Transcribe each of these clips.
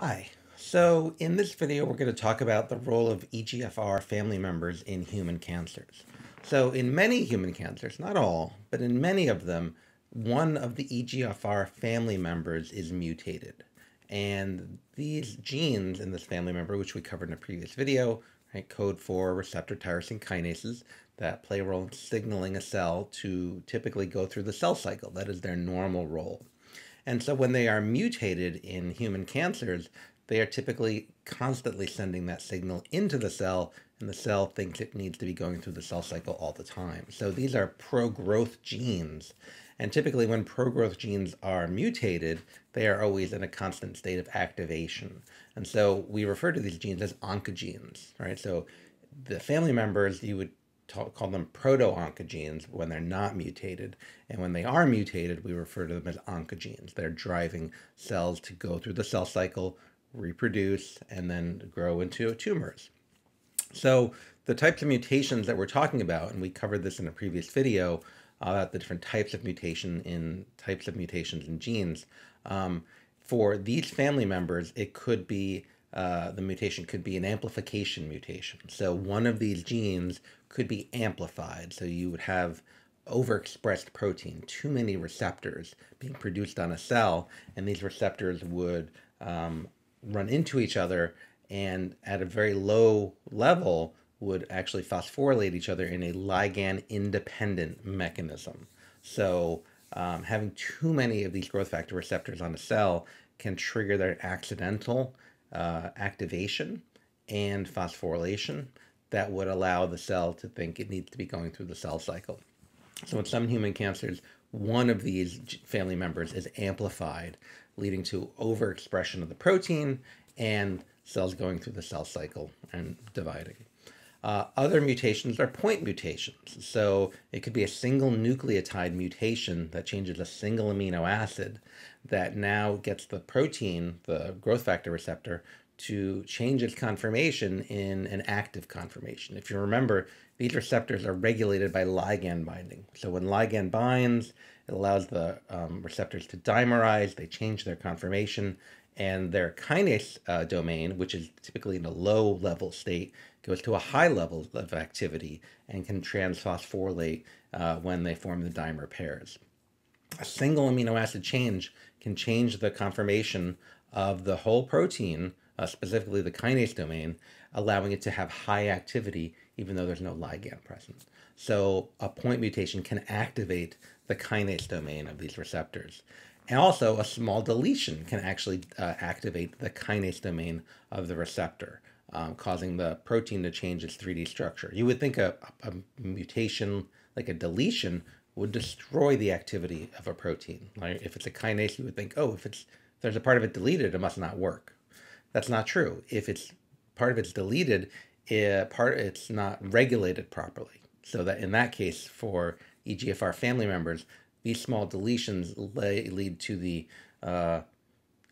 Hi. So in this video, we're going to talk about the role of EGFR family members in human cancers. So in many human cancers, not all, but in many of them, one of the EGFR family members is mutated. And these genes in this family member, which we covered in a previous video, right, code for receptor tyrosine kinases that play a role in signaling a cell to typically go through the cell cycle. That is their normal role. And so when they are mutated in human cancers, they are typically constantly sending that signal into the cell, and the cell thinks it needs to be going through the cell cycle all the time. So these are pro-growth genes. And typically when pro-growth genes are mutated, they are always in a constant state of activation. And so we refer to these genes as oncogenes, right? So the family members, you would call them proto-oncogenes when they're not mutated. And when they are mutated, we refer to them as oncogenes. They're driving cells to go through the cell cycle, reproduce, and then grow into tumors. So the types of mutations that we're talking about, and we covered this in a previous video about the different types of mutation in types of mutations in genes. Um, for these family members, it could be uh, the mutation could be an amplification mutation. So one of these genes could be amplified. So you would have overexpressed protein, too many receptors being produced on a cell, and these receptors would um, run into each other and at a very low level would actually phosphorylate each other in a ligand independent mechanism. So um, having too many of these growth factor receptors on a cell can trigger their accidental uh, activation and phosphorylation that would allow the cell to think it needs to be going through the cell cycle. So in some human cancers, one of these family members is amplified, leading to overexpression of the protein and cells going through the cell cycle and dividing. Uh, other mutations are point mutations. So it could be a single nucleotide mutation that changes a single amino acid that now gets the protein, the growth factor receptor, to change its conformation in an active conformation. If you remember, these receptors are regulated by ligand binding. So when ligand binds, it allows the um, receptors to dimerize, they change their conformation, and their kinase uh, domain, which is typically in a low level state, goes to a high level of activity and can transphosphorylate uh, when they form the dimer pairs. A single amino acid change can change the conformation of the whole protein, uh, specifically the kinase domain, allowing it to have high activity even though there's no ligand present. So a point mutation can activate the kinase domain of these receptors. And also a small deletion can actually uh, activate the kinase domain of the receptor, um, causing the protein to change its 3D structure. You would think a, a mutation like a deletion would destroy the activity of a protein. Right? If it's a kinase, you would think, oh, if it's if there's a part of it deleted, it must not work. That's not true. If it's part of it's deleted, it, part it's not regulated properly. So that in that case, for EGFR family members, these small deletions lay, lead to the uh,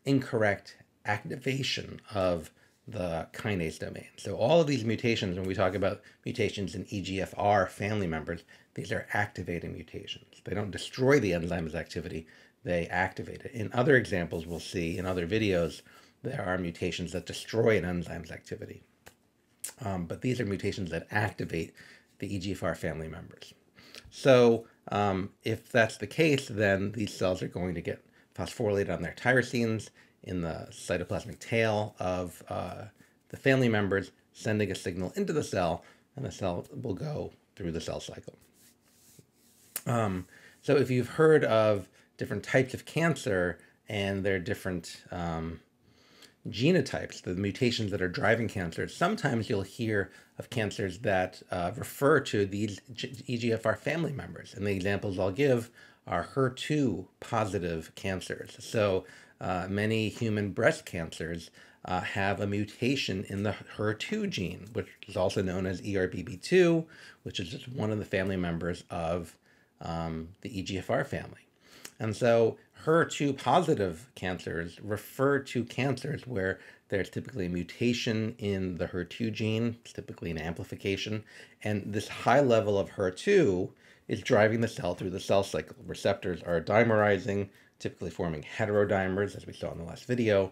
incorrect activation of the kinase domain. So all of these mutations, when we talk about mutations in EGFR family members, these are activating mutations. They don't destroy the enzyme's activity, they activate it. In other examples we'll see in other videos, there are mutations that destroy an enzyme's activity. Um, but these are mutations that activate the EGFR family members. So um, if that's the case, then these cells are going to get phosphorylated on their tyrosines in the cytoplasmic tail of uh, the family members, sending a signal into the cell, and the cell will go through the cell cycle. Um, so if you've heard of different types of cancer and their different um, genotypes, the mutations that are driving cancers, sometimes you'll hear of cancers that uh, refer to these EGFR family members. And the examples I'll give are HER2 positive cancers. So uh, many human breast cancers uh, have a mutation in the HER2 gene, which is also known as ERBB2, which is just one of the family members of um, the EGFR family. And so HER2 positive cancers refer to cancers where there's typically a mutation in the HER2 gene, it's typically an amplification, and this high level of HER2 is driving the cell through the cell cycle. Receptors are dimerizing, typically forming heterodimers, as we saw in the last video,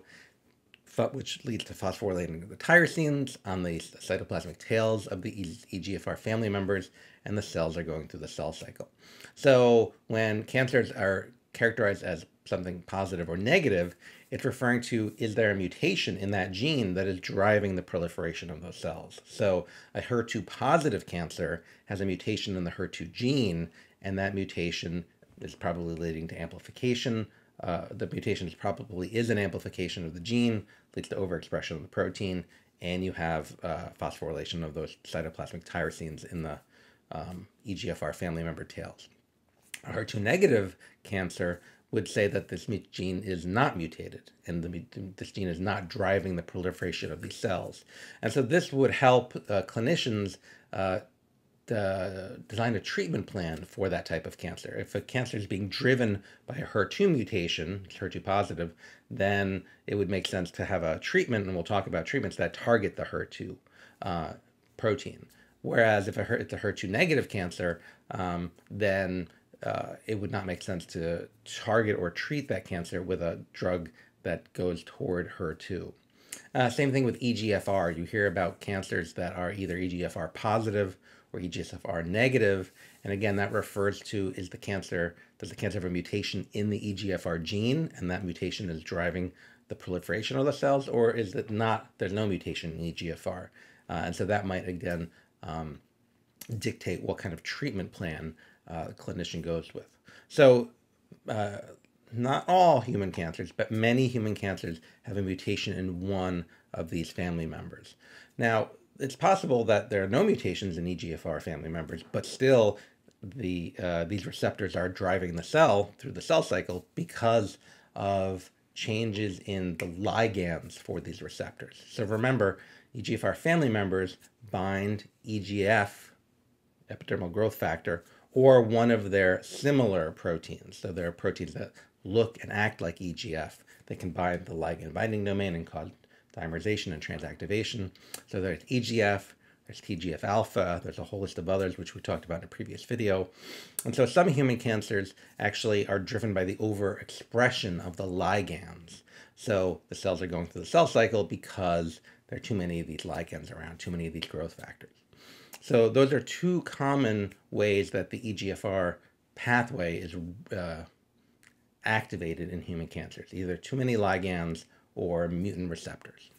which leads to phosphorylating of the tyrosines on the cytoplasmic tails of the EGFR family members, and the cells are going through the cell cycle. So when cancers are characterized as something positive or negative, it's referring to is there a mutation in that gene that is driving the proliferation of those cells. So a HER2 positive cancer has a mutation in the HER2 gene, and that mutation is probably leading to amplification. Uh, the mutation probably is an amplification of the gene, leads to overexpression of the protein, and you have uh, phosphorylation of those cytoplasmic tyrosines in the um, EGFR family member tails. A HER2 negative cancer would say that this gene is not mutated and the, this gene is not driving the proliferation of these cells. And so this would help uh, clinicians uh, design a treatment plan for that type of cancer. If a cancer is being driven by a HER2 mutation, it's HER2 positive, then it would make sense to have a treatment, and we'll talk about treatments that target the HER2 uh, protein. Whereas if it's a HER2 negative cancer, um, then uh, it would not make sense to target or treat that cancer with a drug that goes toward HER2. Uh, same thing with EGFR. You hear about cancers that are either EGFR positive EGFR negative. And again, that refers to is the cancer, does the cancer have a mutation in the EGFR gene and that mutation is driving the proliferation of the cells or is it not, there's no mutation in EGFR. Uh, and so that might again um, dictate what kind of treatment plan uh, the clinician goes with. So uh, not all human cancers, but many human cancers have a mutation in one of these family members. Now, it's possible that there are no mutations in EGFR family members, but still the uh, these receptors are driving the cell through the cell cycle because of changes in the ligands for these receptors. So remember, EGFR family members bind EGF, epidermal growth factor, or one of their similar proteins. So there are proteins that look and act like EGF. They can bind the ligand binding domain and cause dimerization and transactivation. So there's EGF, there's TGF alpha, there's a whole list of others, which we talked about in a previous video. And so some human cancers actually are driven by the overexpression of the ligands. So the cells are going through the cell cycle because there are too many of these ligands around, too many of these growth factors. So those are two common ways that the EGFR pathway is uh, activated in human cancers, either too many ligands or mutant receptors.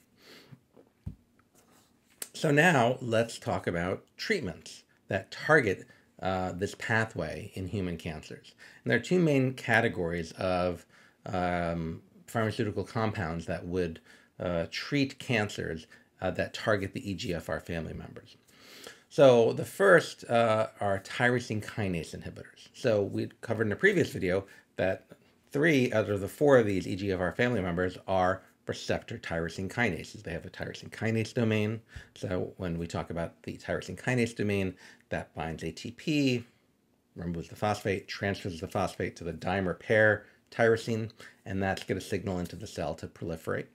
So now let's talk about treatments that target uh, this pathway in human cancers. And there are two main categories of um, pharmaceutical compounds that would uh, treat cancers uh, that target the EGFR family members. So the first uh, are tyrosine kinase inhibitors. So we covered in a previous video that three out of the four of these EGFR family members are receptor tyrosine kinases. They have a tyrosine kinase domain. So when we talk about the tyrosine kinase domain, that binds ATP, removes the phosphate, transfers the phosphate to the dimer pair tyrosine, and that's going to signal into the cell to proliferate.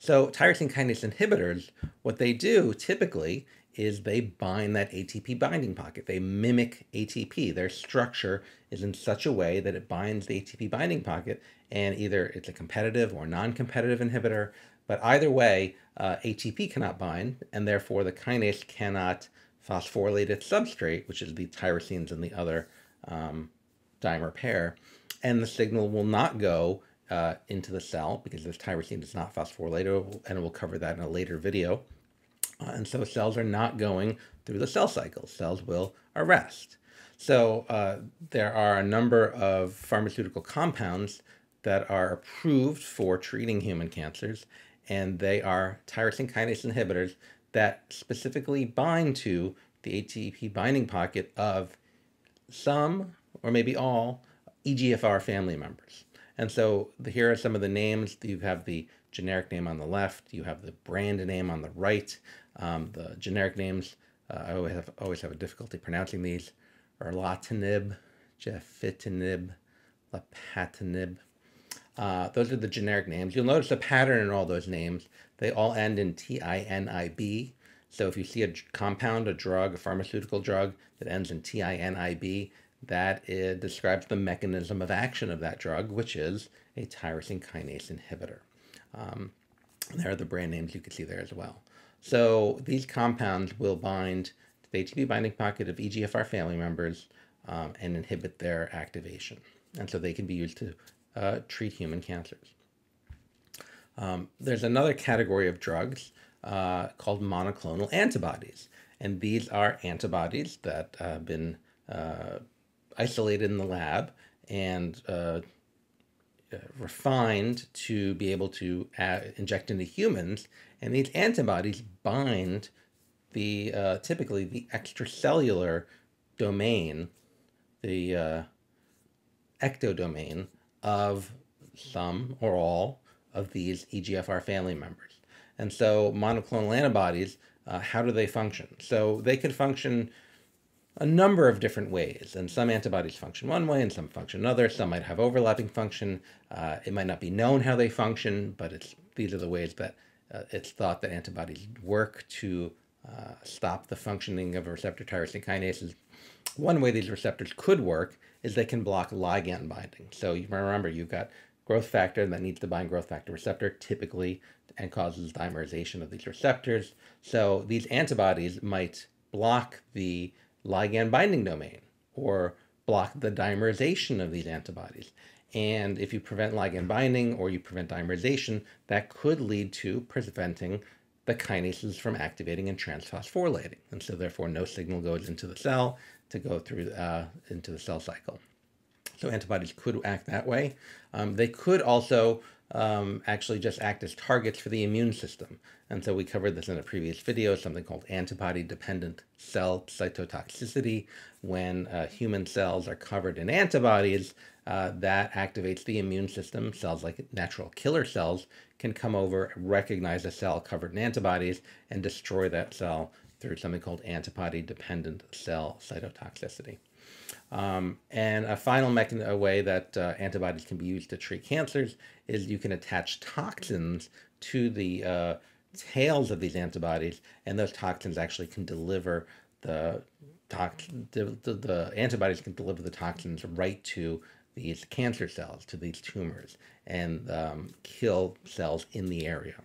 So tyrosine kinase inhibitors, what they do typically is they bind that ATP binding pocket. They mimic ATP. Their structure is in such a way that it binds the ATP binding pocket, and either it's a competitive or non-competitive inhibitor, but either way, uh, ATP cannot bind, and therefore the kinase cannot phosphorylate its substrate, which is the tyrosines and the other um, dimer pair, and the signal will not go uh, into the cell because this tyrosine is not phosphorylated, and we'll cover that in a later video. Uh, and so cells are not going through the cell cycle. Cells will arrest. So uh, there are a number of pharmaceutical compounds that are approved for treating human cancers, and they are tyrosine kinase inhibitors that specifically bind to the ATP binding pocket of some or maybe all EGFR family members. And so here are some of the names. You have the generic name on the left, you have the brand name on the right. Um, the generic names, uh, I always have, always have a difficulty pronouncing these, are latinib, gefitinib, lapatinib. Uh, those are the generic names. You'll notice a pattern in all those names. They all end in T-I-N-I-B. So if you see a compound, a drug, a pharmaceutical drug that ends in T-I-N-I-B, that describes the mechanism of action of that drug, which is a tyrosine kinase inhibitor. Um, There are the brand names you can see there as well. So these compounds will bind to the ATP binding pocket of EGFR family members um, and inhibit their activation. And so they can be used to uh, treat human cancers. Um, there's another category of drugs uh, called monoclonal antibodies. And these are antibodies that have been uh, isolated in the lab and uh, uh, refined to be able to add, inject into humans. And these antibodies bind the uh, typically the extracellular domain, the uh, ectodomain of some or all of these EGFR family members. And so monoclonal antibodies, uh, how do they function? So they could function a number of different ways, and some antibodies function one way and some function another. Some might have overlapping function. Uh, it might not be known how they function, but it's these are the ways that uh, it's thought that antibodies work to uh, stop the functioning of receptor tyrosine kinases. One way these receptors could work is they can block ligand binding. So you remember you've got growth factor that needs to bind growth factor receptor typically and causes dimerization of these receptors. So these antibodies might block the ligand binding domain or block the dimerization of these antibodies. And if you prevent ligand binding or you prevent dimerization, that could lead to preventing the kinases from activating and transphosphorylating. And so therefore no signal goes into the cell to go through uh, into the cell cycle. So antibodies could act that way. Um, they could also um, actually just act as targets for the immune system. And so we covered this in a previous video, something called antibody-dependent cell cytotoxicity. When uh, human cells are covered in antibodies, uh, that activates the immune system. Cells like natural killer cells can come over, recognize a cell covered in antibodies, and destroy that cell through something called antibody-dependent cell cytotoxicity. Um, and a final mechan- a way that uh, antibodies can be used to treat cancers is you can attach toxins to the uh, tails of these antibodies, and those toxins actually can deliver the, tox- the, the, the antibodies can deliver the toxins right to these cancer cells, to these tumors, and um, kill cells in the area.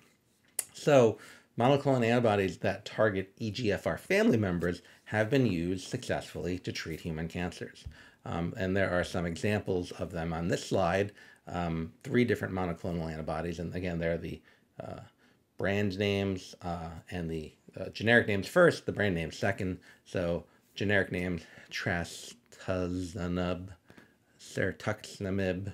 So monoclonal antibodies that target EGFR family members have been used successfully to treat human cancers. Um, and there are some examples of them on this slide, um, three different monoclonal antibodies. And again, they're the uh, brand names uh, and the uh, generic names first, the brand names second. So generic names, trastuzumab, cetuximab,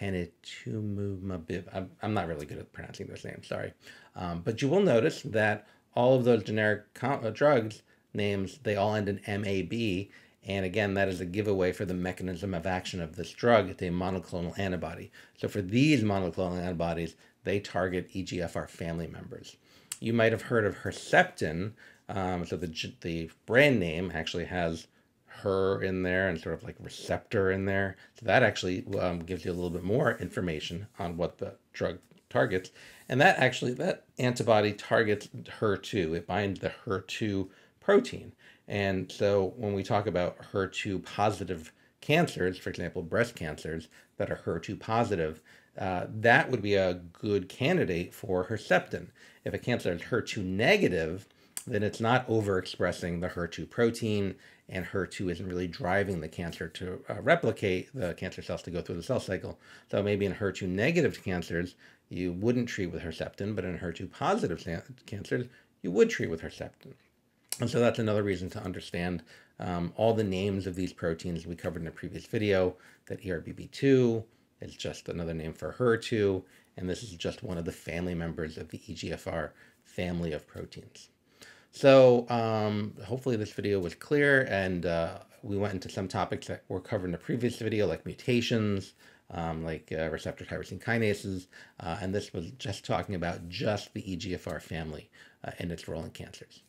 panitumumab. I'm, I'm not really good at pronouncing those names, sorry. Um, but you will notice that all of those generic uh, drugs names, they all end in MAB. And again, that is a giveaway for the mechanism of action of this drug. It's a monoclonal antibody. So for these monoclonal antibodies, they target EGFR family members. You might have heard of Herceptin. Um, so the, the brand name actually has her in there and sort of like receptor in there. So that actually um, gives you a little bit more information on what the drug targets. And that actually, that antibody targets HER2. It binds the HER2 protein. And so when we talk about HER2 positive cancers, for example, breast cancers that are HER2 positive, uh, that would be a good candidate for Herceptin. If a cancer is HER2 negative, then it's not overexpressing the HER2 protein, and HER2 isn't really driving the cancer to uh, replicate the cancer cells to go through the cell cycle. So maybe in HER2 negative cancers, you wouldn't treat with Herceptin, but in HER2 positive cancers, you would treat with Herceptin. And so that's another reason to understand um, all the names of these proteins we covered in a previous video, that ERBB2 is just another name for HER2, and this is just one of the family members of the EGFR family of proteins. So um, hopefully this video was clear and uh, we went into some topics that were covered in a previous video like mutations, um, like uh, receptor tyrosine kinases, uh, and this was just talking about just the EGFR family uh, and its role in cancers.